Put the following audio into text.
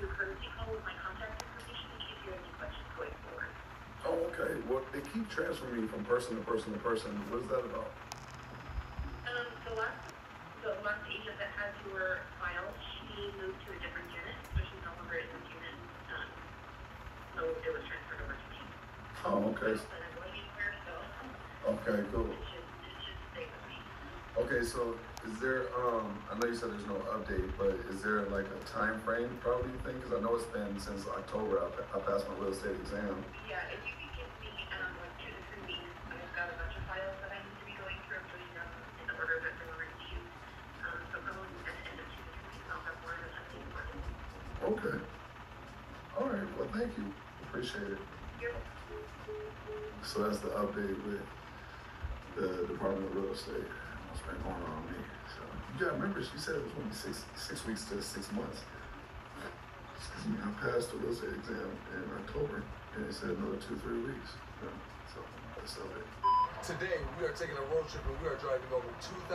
you courtesy call with my contact information in case you have any questions going forward. Oh, okay. Well, they keep transferring me from person to person to person. What is that about? Um, the last, the last agent that has your file, she moved to a different unit, so she's no longer in this unit. Um, so it was transferred over to me. Oh, okay. So I'm going anywhere, so Okay, cool. it should, it should stay with me. Okay, so is there, um, I know you said there's no update, but is there like a time frame probably you think? Cause I know it's been since October, I, I passed my real estate exam. Yeah, if you could give me, um, like two to three weeks, I've got a bunch of files that I need to be going through, I'm them in the order that they were received. Um, so probably at the end of two to three weeks, I'll have more of an update for you. Okay. All right, well, thank you. Appreciate it. You're So that's the update with the Department of Real Estate. What's been going on with me? So, yeah, remember she said it was only six, six weeks to six months. Excuse me, I passed the real estate exam in October and they said another two, three weeks. Yeah, so that's the update. Today, we are taking a road trip and we are driving over 2,000